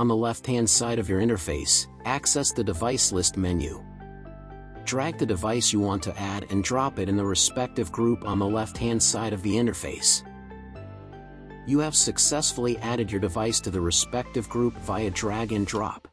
On the left-hand side of your interface, access the device list menu. Drag the device you want to add and drop it in the respective group on the left-hand side of the interface. You have successfully added your device to the respective group via drag and drop.